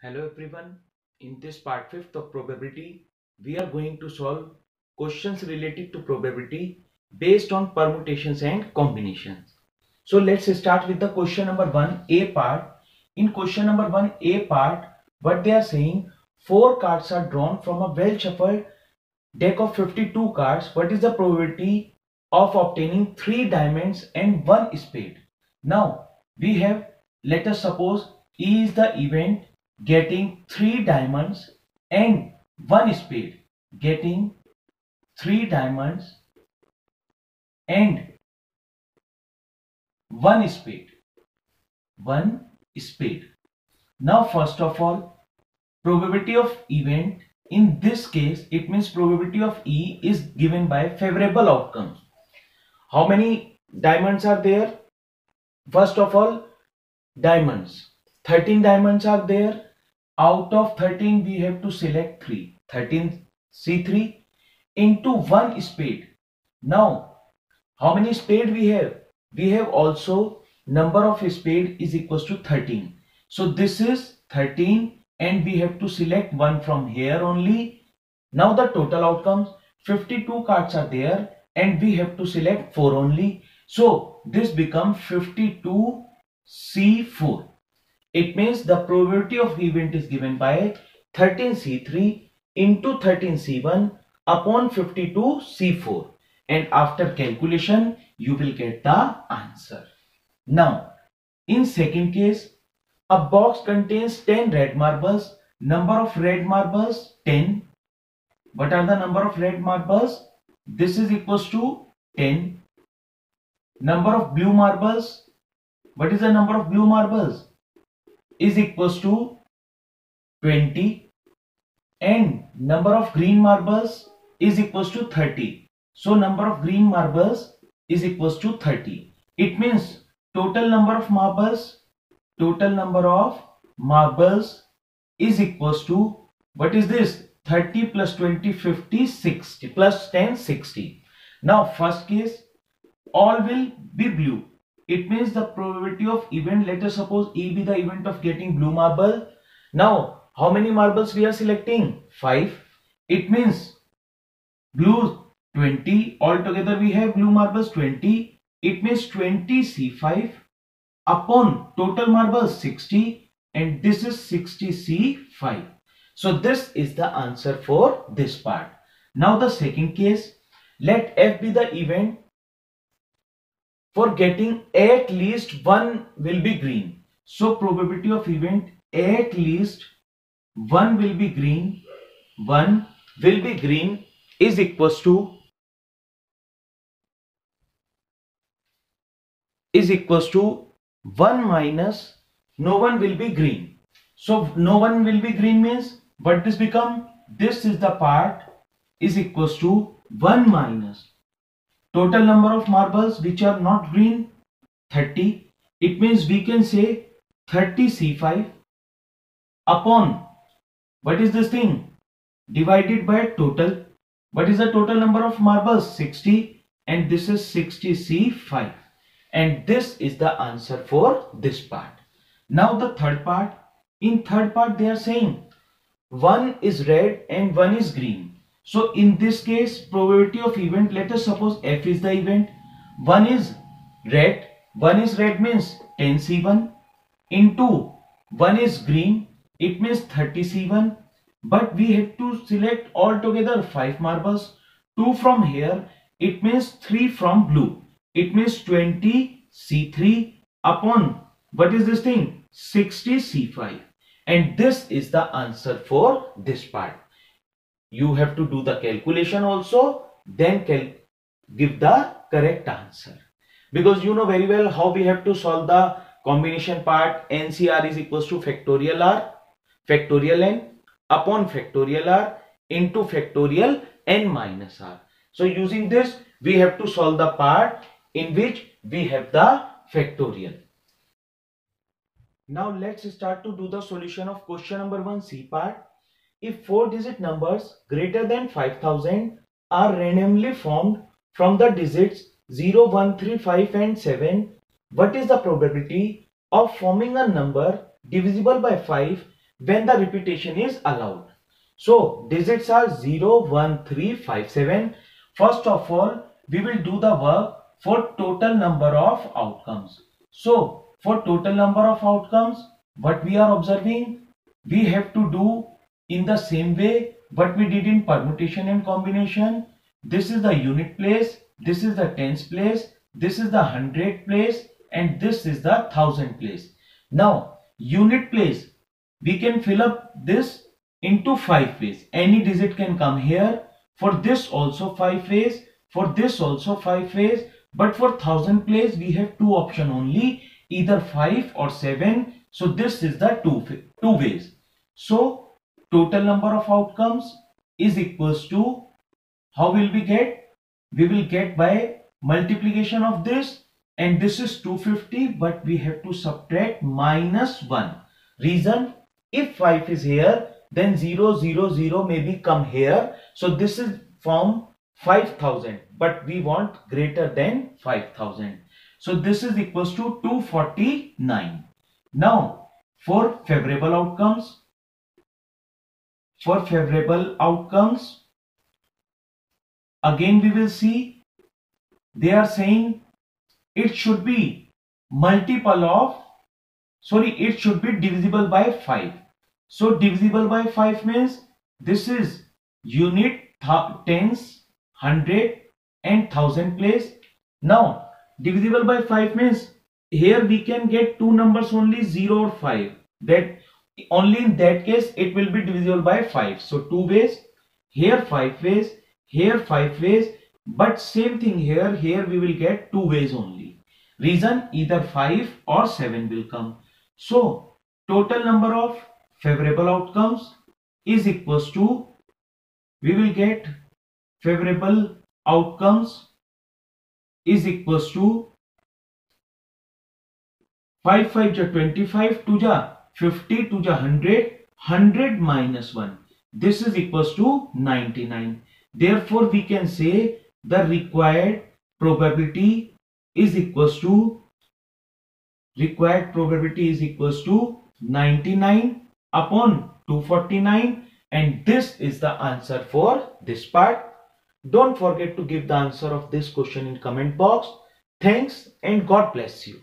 Hello everyone. In this part 5th of probability, we are going to solve questions related to probability based on permutations and combinations. So let's start with the question number 1a part. In question number 1a part, what they are saying, four cards are drawn from a well shuffled deck of 52 cards. What is the probability of obtaining three diamonds and one spade? Now we have, let us suppose E is the event getting three diamonds and one spade getting three diamonds and one spade one spade now first of all probability of event. In this case it means probability of e is given by favorable outcomes. How many diamonds are there? First of all diamonds. 13 diamonds are there out of 13 we have to select 3 13 c3 into 1 spade. Now how many spade we have? We have also number of spade is equals to 13 so this is 13 and we have to select one from here only. Now the total outcomes 52 cards are there and we have to select 4 only. So this becomes 52 c4 it means the probability of event is given by 13C3 into 13C1 upon 52C4 and after calculation you will get the answer. Now in second case a box contains 10 red marbles number of red marbles 10 what are the number of red marbles? This is equals to 10 number of blue marbles. What is the number of blue marbles is equals to 20 and number of green marbles is equals to 30. So number of green marbles is equals to 30. It means total number of marbles, total number of marbles is equals to, what is this? 30 plus 20, 50, 60 plus 10, 60. Now first case, all will be blue it means the probability of event let us suppose e be the event of getting blue marble. Now how many marbles we are selecting? 5 it means blue 20 altogether we have blue marbles 20 it means 20 c5 upon total marbles 60 and this is 60 c5 so this is the answer for this part. Now the second case. Let f be the event for getting at least one will be green. So probability of event at least one will be green, one will be green is equals to is equals to 1 minus no one will be green. So no one will be green means what this become? This is the part is equals to 1 minus Total number of marbles which are not green 30. It means we can say 30 C5 upon what is this thing? Divided by total. What is the total number of marbles? 60 and this is 60 C5 and this is the answer for this part. Now the third part. In third part they are saying one is red and one is green so in this case, probability of event, let us suppose F is the event. One is red. One is red means 10C1 into one is green. It means 30C1. But we have to select altogether 5 marbles. 2 from here. It means 3 from blue. It means 20C3 upon what is this thing? 60C5. And this is the answer for this part you have to do the calculation also then give the correct answer. Because you know very well how we have to solve the combination part ncr is equals to factorial r factorial n upon factorial r into factorial n minus r. So using this we have to solve the part in which we have the factorial. Now let's start to do the solution of question number 1 c part if four digit numbers greater than 5000 are randomly formed from the digits 0, 1, 3, 5 and 7, what is the probability of forming a number divisible by 5 when the repetition is allowed. So digits are 0, 1, 3, 5, 7. First of all, we will do the work for total number of outcomes. So for total number of outcomes, what we are observing, we have to do in the same way what we did in permutation and combination. This is the unit place, this is the tens place, this is the hundred place and this is the thousand place. Now unit place, we can fill up this into five ways. Any digit can come here. For this also five ways. For this also five ways. But for thousand place we have two option only either 5 or 7 so this is the two two ways so total number of outcomes is equals to how will we get? We will get by multiplication of this and this is 250 but we have to subtract minus 1 reason if 5 is here then 0 0 0 maybe come here. So this is from 5000 but we want greater than 5000 so this is equals to 249. Now for favorable outcomes, for favorable outcomes, again we will see they are saying it should be multiple of sorry it should be divisible by 5 so divisible by 5 means this is unit tens hundred and thousand place. Now divisible by 5 means here we can get two numbers only 0 or 5 that only in that case it will be divisible by 5 so two ways here 5 ways here 5 ways but same thing here here we will get two ways only reason either 5 or 7 will come so total number of favorable outcomes is equals to we will get favorable outcomes is equals to 5 5 ja 25 2 ja 50 to the 100 100 minus 1 this is equals to 99 therefore we can say the required probability is equals to required probability is equals to 99 upon 249 and this is the answer for this part don't forget to give the answer of this question in comment box. Thanks and God bless you.